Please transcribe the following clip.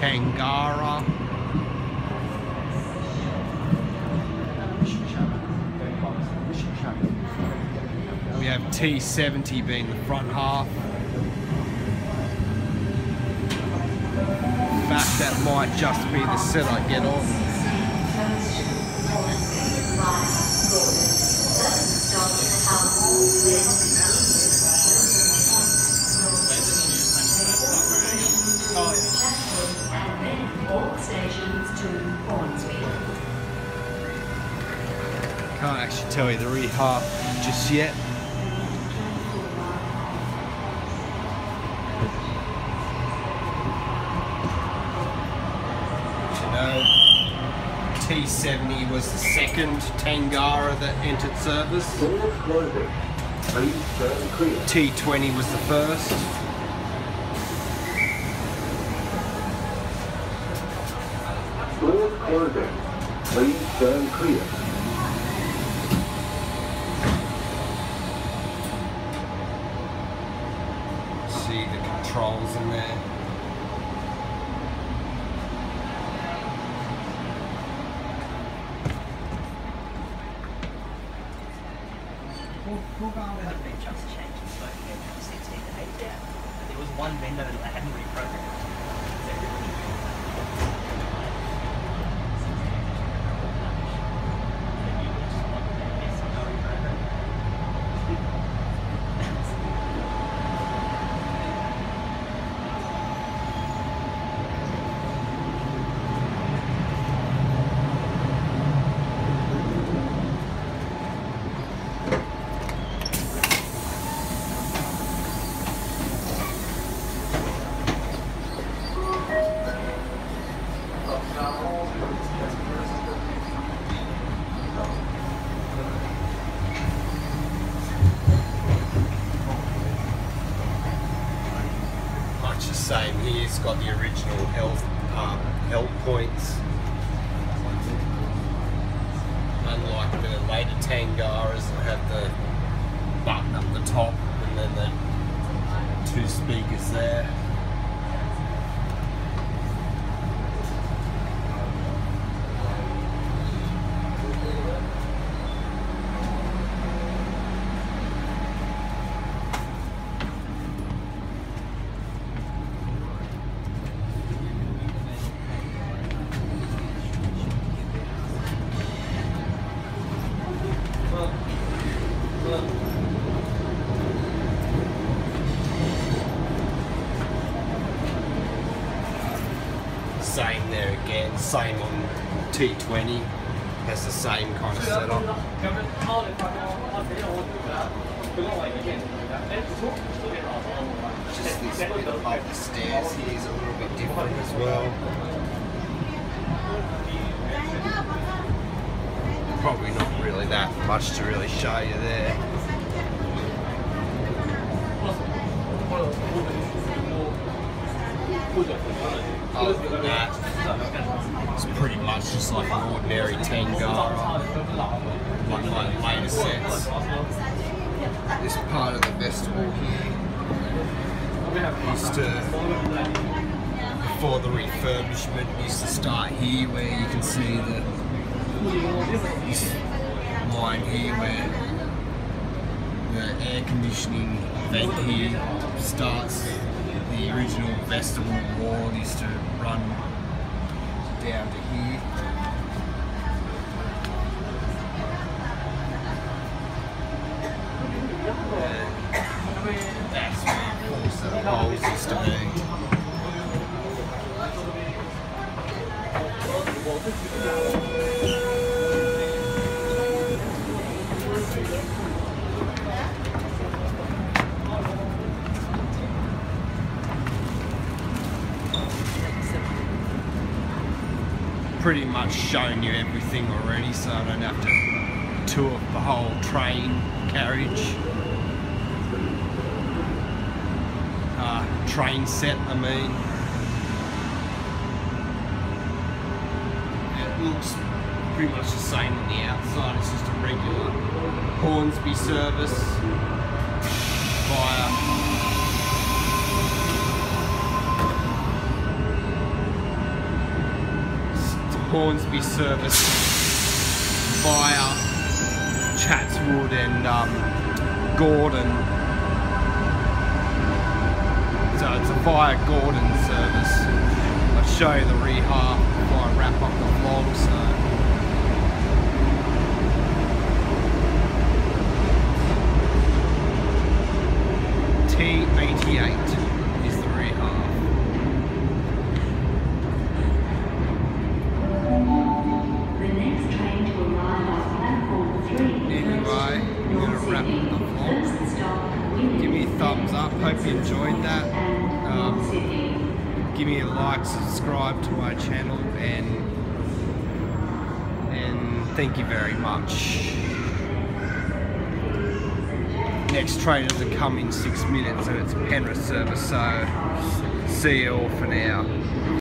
Tangara. We have T70 being the front half. In fact, that might just be the set I get on. Can't actually tell you the rear half just yet. You know, T70 was the second Tangara that entered service. Doors closing. Please turn clear. T20 was the first. Please turn clear. See the controls in there. Just changed the smoke again from 16 to 8 yet. But there was one vendor that they hadn't reprogrammed. Much the same here. It's got the original help um, help points. Unlike the later Tangaras that have the button up the top and then the two speakers there. Same there again. Same on T20. Has the same kind of setup. Just this bit above the stairs here is a little bit different as well. Probably not really that much to really show you there. Other than that, it's pretty much just like an ordinary Tangara, like my later sets. This part of the vestibule here used to, before the refurbishment, used to start here where you can see the this line here where the air conditioning vent here starts. The original vestibule wall used to run down to here. And that's where the pretty much shown you everything already, so I don't have to tour the whole train carriage. Uh, train set, I mean. It looks pretty much the same on the outside, it's just a regular Hornsby service via Hornsby service via Chatswood and um, Gordon. So it's a via Gordon service. I'll show you the rear half before I wrap up the vlog. So. T88 the vlog. Give me a thumbs up. Hope you enjoyed that. Um, give me a like, subscribe to my channel, and and thank you very much. Next train doesn't come in six minutes, and it's Penrith service. So see you all for now.